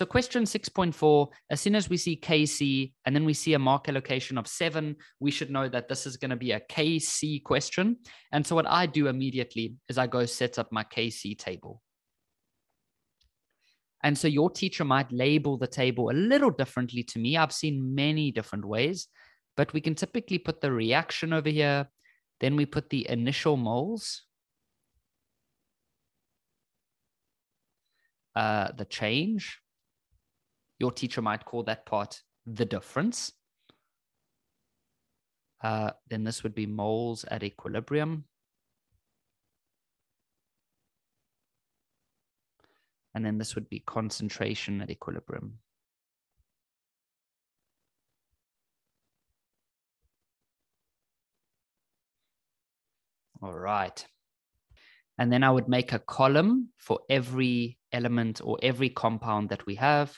So question 6.4, as soon as we see KC and then we see a mark allocation of seven, we should know that this is going to be a KC question. And so what I do immediately is I go set up my KC table. And so your teacher might label the table a little differently to me. I've seen many different ways, but we can typically put the reaction over here. Then we put the initial moles, uh, the change. Your teacher might call that part the difference. Uh, then this would be moles at equilibrium. And then this would be concentration at equilibrium. All right. And then I would make a column for every element or every compound that we have.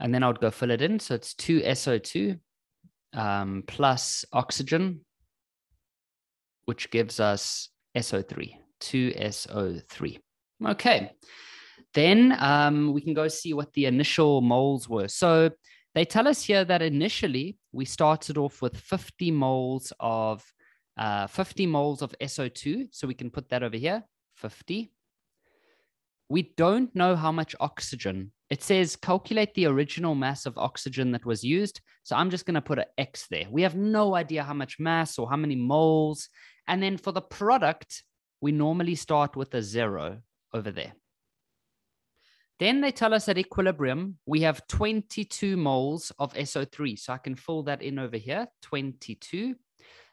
And then I would go fill it in. So it's 2SO2 um, plus oxygen, which gives us SO3, 2SO3. Okay. Then um, we can go see what the initial moles were. So they tell us here that initially we started off with 50 moles of uh, 50 moles of SO2. So we can put that over here, 50. We don't know how much oxygen it says calculate the original mass of oxygen that was used. So I'm just going to put an X there. We have no idea how much mass or how many moles. And then for the product, we normally start with a zero over there. Then they tell us at equilibrium, we have 22 moles of SO3. So I can fill that in over here, 22.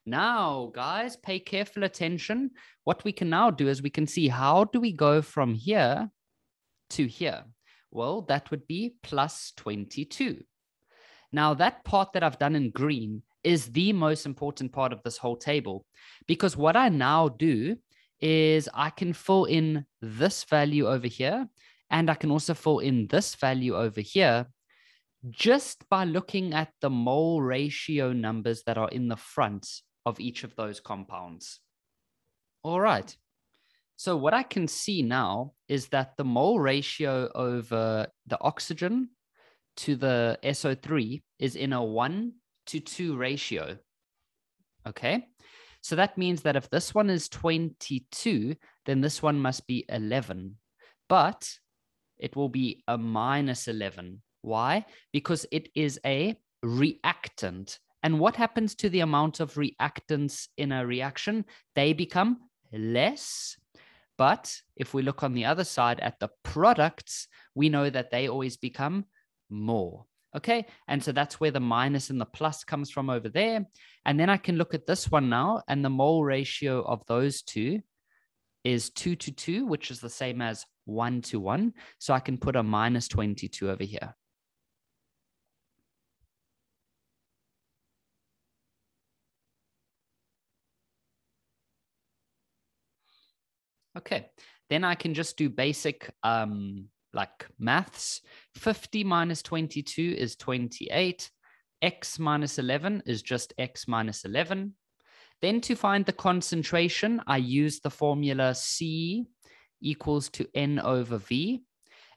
Now, guys, pay careful attention. What we can now do is we can see how do we go from here to here? Well, that would be plus 22. Now, that part that I've done in green is the most important part of this whole table because what I now do is I can fill in this value over here and I can also fill in this value over here just by looking at the mole ratio numbers that are in the front of each of those compounds. All right. So what I can see now is that the mole ratio over the oxygen to the SO3 is in a one to two ratio. Okay. So that means that if this one is 22, then this one must be 11, but it will be a minus 11. Why? Because it is a reactant. And what happens to the amount of reactants in a reaction? They become less but if we look on the other side at the products, we know that they always become more. Okay. And so that's where the minus and the plus comes from over there. And then I can look at this one now, and the mole ratio of those two is two to two, which is the same as one to one. So I can put a minus 22 over here. Okay, then I can just do basic um, like maths. 50 minus 22 is 28. X minus 11 is just X minus 11. Then to find the concentration, I use the formula C equals to N over V.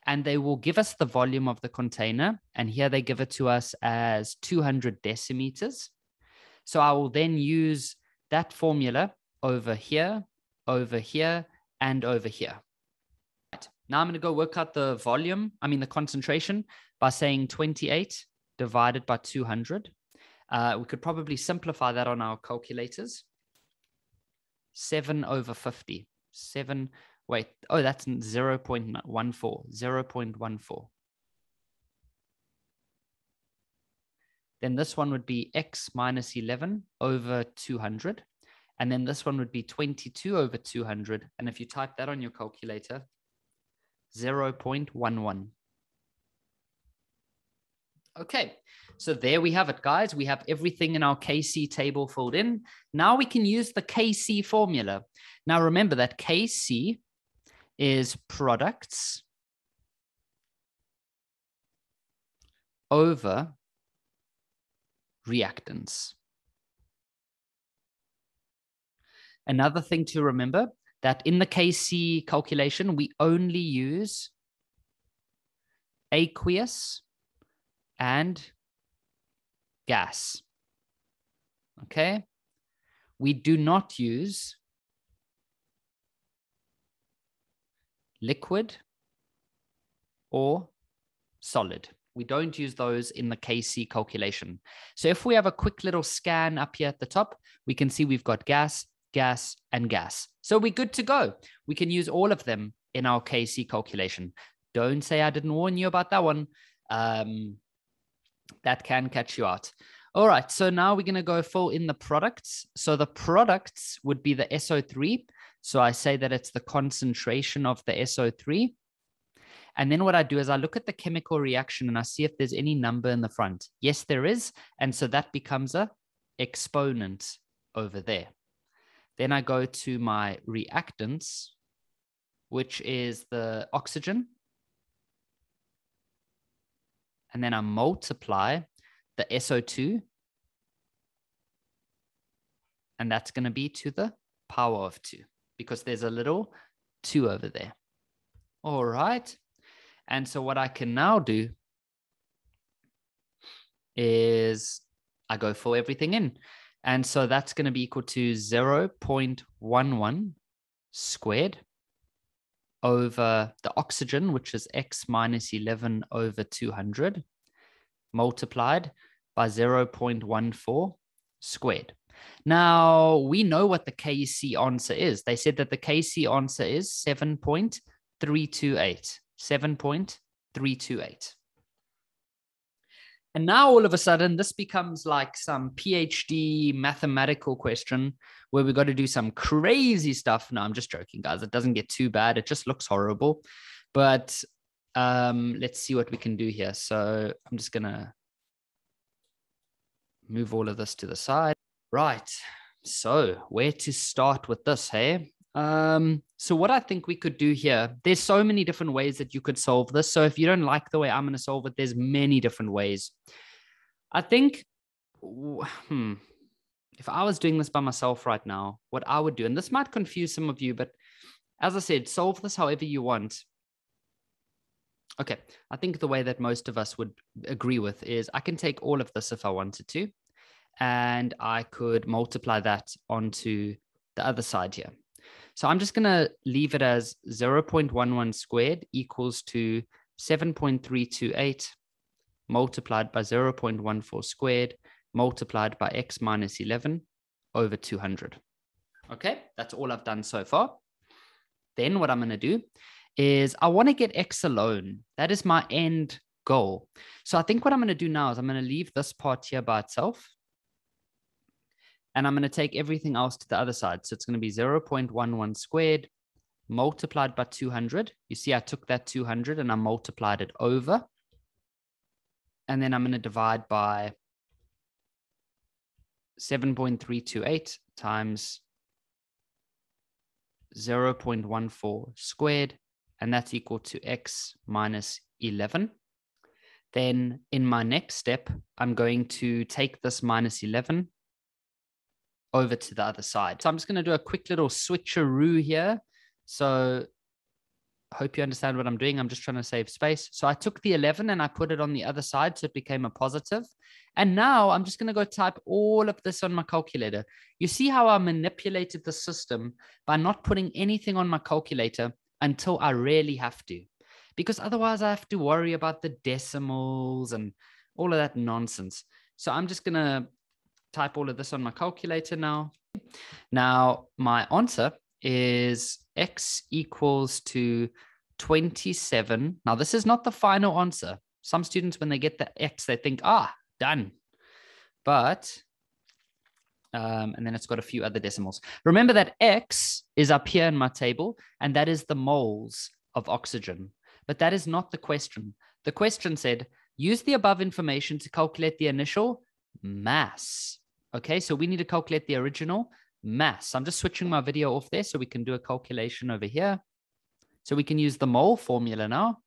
And they will give us the volume of the container. And here they give it to us as 200 decimeters. So I will then use that formula over here, over here, and over here. Right. Now I'm going to go work out the volume, I mean the concentration, by saying 28 divided by 200. Uh, we could probably simplify that on our calculators. 7 over 50. 7, wait, oh, that's 0 0.14. 0 0.14. Then this one would be x minus 11 over 200. And then this one would be 22 over 200. And if you type that on your calculator, 0.11. Okay, so there we have it, guys. We have everything in our KC table filled in. Now we can use the KC formula. Now remember that KC is products over reactants. Another thing to remember that in the KC calculation, we only use aqueous and gas. Okay. We do not use liquid or solid. We don't use those in the KC calculation. So if we have a quick little scan up here at the top, we can see we've got gas, gas, and gas. So we're good to go. We can use all of them in our KC calculation. Don't say I didn't warn you about that one. Um, that can catch you out. All right, so now we're going to go full in the products. So the products would be the SO3. So I say that it's the concentration of the SO3. And then what I do is I look at the chemical reaction and I see if there's any number in the front. Yes, there is. And so that becomes a exponent over there. Then I go to my reactants, which is the oxygen. And then I multiply the SO2. And that's going to be to the power of 2 because there's a little 2 over there. All right. And so what I can now do is I go for everything in. And so that's going to be equal to 0.11 squared over the oxygen, which is x minus 11 over 200, multiplied by 0.14 squared. Now, we know what the KC answer is. They said that the KC answer is 7.328. 7.328. And now all of a sudden, this becomes like some PhD mathematical question where we got to do some crazy stuff. No, I'm just joking, guys. It doesn't get too bad. It just looks horrible. But um, let's see what we can do here. So I'm just going to move all of this to the side. Right. So where to start with this, hey? Um, so what I think we could do here, there's so many different ways that you could solve this. So if you don't like the way I'm going to solve it, there's many different ways. I think, hmm, if I was doing this by myself right now, what I would do, and this might confuse some of you, but as I said, solve this however you want. Okay, I think the way that most of us would agree with is I can take all of this if I wanted to, and I could multiply that onto the other side here. So I'm just going to leave it as 0.11 squared equals to 7.328 multiplied by 0.14 squared multiplied by x minus 11 over 200. Okay, that's all I've done so far. Then what I'm going to do is I want to get x alone. That is my end goal. So I think what I'm going to do now is I'm going to leave this part here by itself and I'm going to take everything else to the other side. So it's going to be 0.11 squared multiplied by 200. You see, I took that 200 and I multiplied it over. And then I'm going to divide by 7.328 times 0.14 squared, and that's equal to x minus 11. Then in my next step, I'm going to take this minus 11 over to the other side. So I'm just going to do a quick little switcheroo here. So hope you understand what I'm doing. I'm just trying to save space. So I took the 11 and I put it on the other side. So it became a positive. And now I'm just going to go type all of this on my calculator. You see how I manipulated the system by not putting anything on my calculator until I really have to. Because otherwise I have to worry about the decimals and all of that nonsense. So I'm just going to type all of this on my calculator now. Now, my answer is x equals to 27. Now, this is not the final answer. Some students, when they get the x, they think, ah, done. But, um, and then it's got a few other decimals. Remember that x is up here in my table, and that is the moles of oxygen. But that is not the question. The question said, use the above information to calculate the initial mass. Okay, so we need to calculate the original mass. I'm just switching my video off there so we can do a calculation over here. So we can use the mole formula now.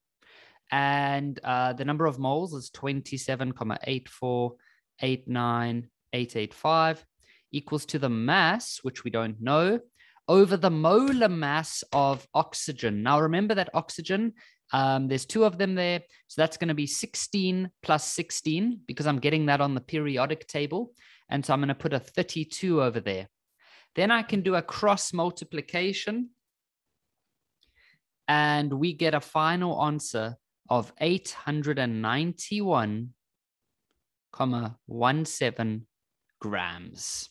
And uh, the number of moles is 27,8489885 equals to the mass, which we don't know, over the molar mass of oxygen. Now, remember that oxygen, um, there's two of them there. So that's going to be 16 plus 16 because I'm getting that on the periodic table. And so I'm going to put a 32 over there. Then I can do a cross multiplication. And we get a final answer of 891,17 grams.